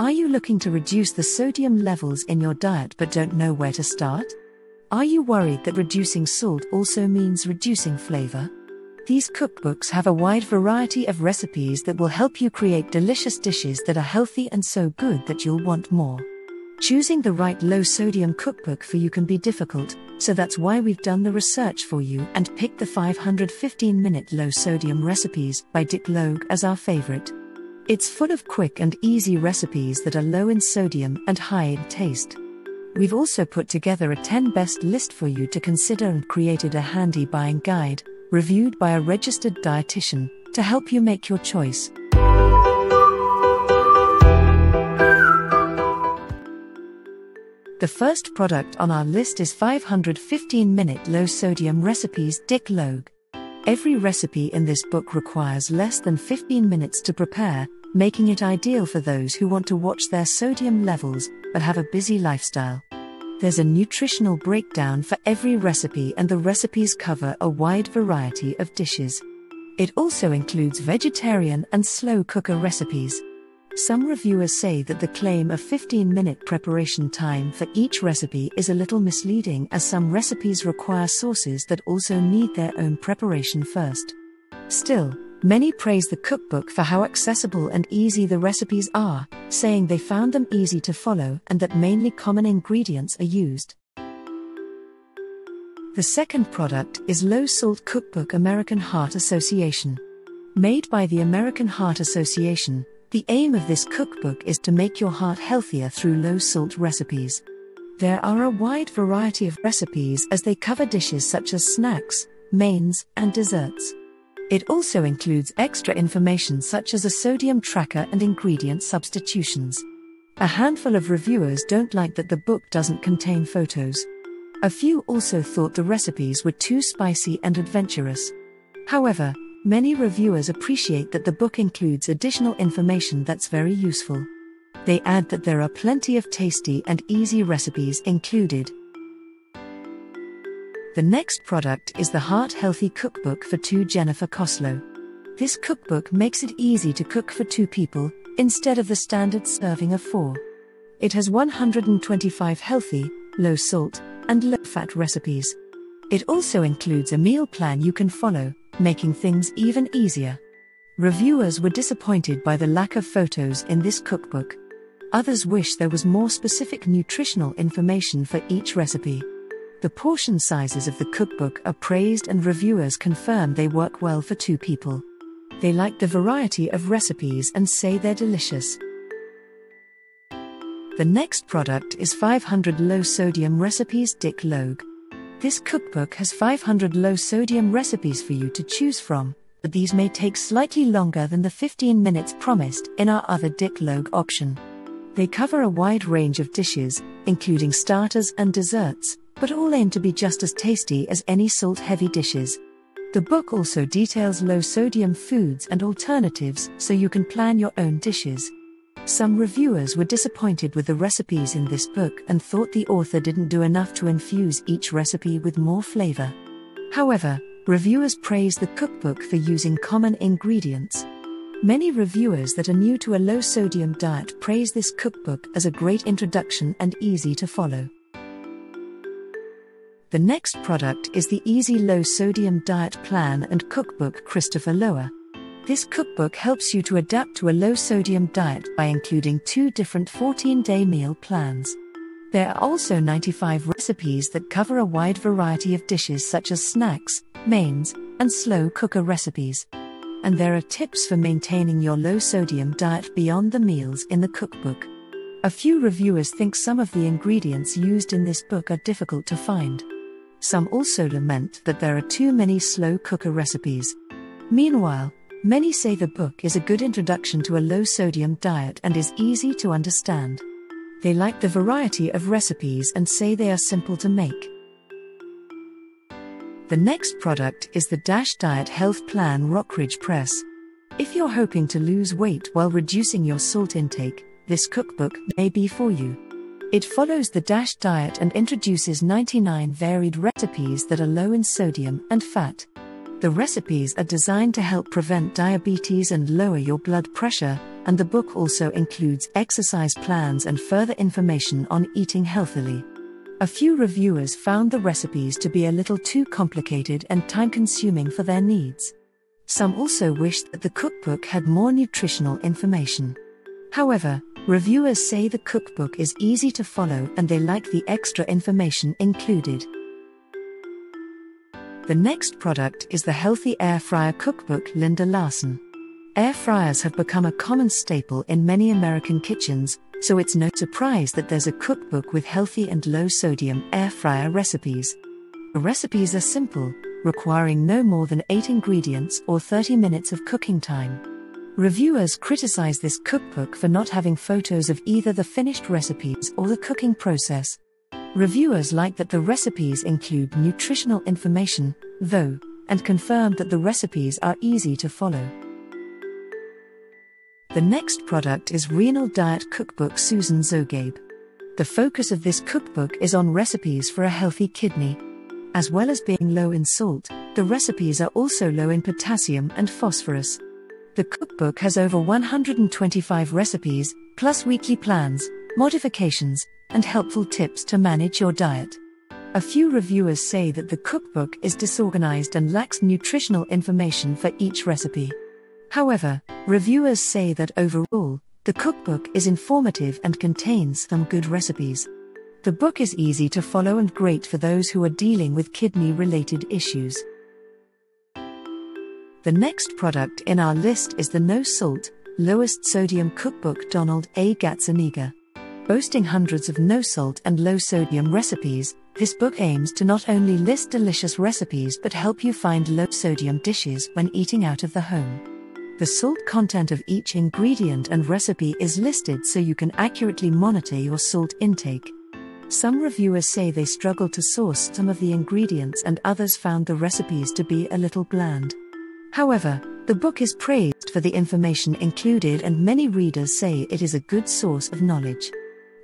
Are you looking to reduce the sodium levels in your diet but don't know where to start? Are you worried that reducing salt also means reducing flavor? These cookbooks have a wide variety of recipes that will help you create delicious dishes that are healthy and so good that you'll want more. Choosing the right low sodium cookbook for you can be difficult, so that's why we've done the research for you and picked the 515 minute low sodium recipes by Dick Logue as our favorite. It's full of quick and easy recipes that are low in sodium and high in taste. We've also put together a 10 best list for you to consider and created a handy buying guide, reviewed by a registered dietitian, to help you make your choice. The first product on our list is 515 minute low sodium recipes Dick Logue. Every recipe in this book requires less than 15 minutes to prepare, making it ideal for those who want to watch their sodium levels but have a busy lifestyle. There's a nutritional breakdown for every recipe, and the recipes cover a wide variety of dishes. It also includes vegetarian and slow cooker recipes. Some reviewers say that the claim of 15 minute preparation time for each recipe is a little misleading as some recipes require sauces that also need their own preparation first. Still, many praise the cookbook for how accessible and easy the recipes are, saying they found them easy to follow and that mainly common ingredients are used. The second product is Low Salt Cookbook American Heart Association. Made by the American Heart Association, the aim of this cookbook is to make your heart healthier through low salt recipes. There are a wide variety of recipes as they cover dishes such as snacks, mains, and desserts. It also includes extra information such as a sodium tracker and ingredient substitutions. A handful of reviewers don't like that the book doesn't contain photos. A few also thought the recipes were too spicy and adventurous. However, Many reviewers appreciate that the book includes additional information that's very useful. They add that there are plenty of tasty and easy recipes included. The next product is the Heart Healthy Cookbook for Two Jennifer Koslo. This cookbook makes it easy to cook for two people, instead of the standard serving of four. It has 125 healthy, low salt, and low fat recipes. It also includes a meal plan you can follow, making things even easier. Reviewers were disappointed by the lack of photos in this cookbook. Others wish there was more specific nutritional information for each recipe. The portion sizes of the cookbook are praised, and reviewers confirm they work well for two people. They like the variety of recipes and say they're delicious. The next product is 500 Low Sodium Recipes Dick Logue. This cookbook has 500 low sodium recipes for you to choose from, but these may take slightly longer than the 15 minutes promised in our other Dick Logue option. They cover a wide range of dishes, including starters and desserts, but all aim to be just as tasty as any salt heavy dishes. The book also details low sodium foods and alternatives so you can plan your own dishes. Some reviewers were disappointed with the recipes in this book and thought the author didn't do enough to infuse each recipe with more flavor. However, reviewers praise the cookbook for using common ingredients. Many reviewers that are new to a low sodium diet praise this cookbook as a great introduction and easy to follow. The next product is the Easy Low Sodium Diet Plan and Cookbook Christopher Lower. This cookbook helps you to adapt to a low sodium diet by including two different 14 day meal plans. There are also 95 recipes that cover a wide variety of dishes such as snacks, mains, and slow cooker recipes. And there are tips for maintaining your low sodium diet beyond the meals in the cookbook. A few reviewers think some of the ingredients used in this book are difficult to find. Some also lament that there are too many slow cooker recipes. Meanwhile, Many say the book is a good introduction to a low sodium diet and is easy to understand. They like the variety of recipes and say they are simple to make. The next product is the Dash Diet Health Plan Rockridge Press. If you're hoping to lose weight while reducing your salt intake, this cookbook may be for you. It follows the Dash diet and introduces 99 varied recipes that are low in sodium and fat. The recipes are designed to help prevent diabetes and lower your blood pressure, and the book also includes exercise plans and further information on eating healthily. A few reviewers found the recipes to be a little too complicated and time consuming for their needs. Some also wished that the cookbook had more nutritional information. However, reviewers say the cookbook is easy to follow and they like the extra information included. The next product is the Healthy Air Fryer Cookbook Linda Larsen. Air fryers have become a common staple in many American kitchens, so it's no surprise that there's a cookbook with healthy and low sodium air fryer recipes. The recipes are simple, requiring no more than 8 ingredients or 30 minutes of cooking time. Reviewers criticize this cookbook for not having photos of either the finished recipes or the cooking process. Reviewers like that the recipes include nutritional information, though, and confirmed that the recipes are easy to follow. The next product is Renal Diet Cookbook Susan Zogheib. The focus of this cookbook is on recipes for a healthy kidney. As well as being low in salt, the recipes are also low in potassium and phosphorus. The cookbook has over 125 recipes, plus weekly plans, modifications, and helpful tips to manage your diet. A few reviewers say that the cookbook is disorganized and lacks nutritional information for each recipe. However, reviewers say that overall, the cookbook is informative and contains some good recipes. The book is easy to follow and great for those who are dealing with kidney related issues. The next product in our list is the No Salt, Lowest Sodium Cookbook Donald A. Gazzaniga. Boasting hundreds of no salt and low sodium recipes, this book aims to not only list delicious recipes but help you find low sodium dishes when eating out of the home. The salt content of each ingredient and recipe is listed so you can accurately monitor your salt intake. Some reviewers say they struggled to source some of the ingredients, and others found the recipes to be a little bland. However, the book is praised for the information included, and many readers say it is a good source of knowledge.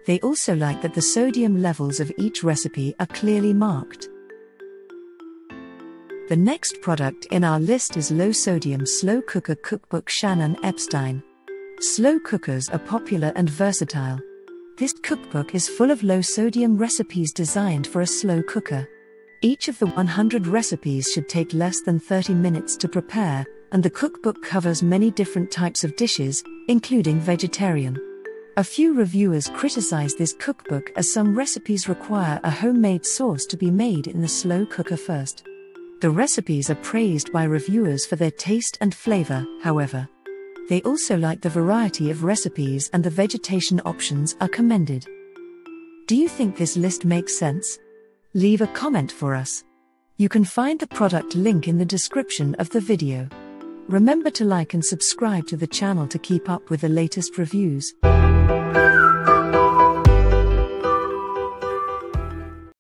They also like that the sodium levels of each recipe are clearly marked. The next product in our list is Low Sodium Slow Cooker Cookbook Shannon Epstein. Slow cookers are popular and versatile. This cookbook is full of low sodium recipes designed for a slow cooker. Each of the 100 recipes should take less than 30 minutes to prepare, and the cookbook covers many different types of dishes, including vegetarian. A few reviewers criticize this cookbook as some recipes require a homemade sauce to be made in the slow cooker first. The recipes are praised by reviewers for their taste and flavor, however. They also like the variety of recipes and the vegetation options are commended. Do you think this list makes sense? Leave a comment for us. You can find the product link in the description of the video. Remember to like and subscribe to the channel to keep up with the latest reviews.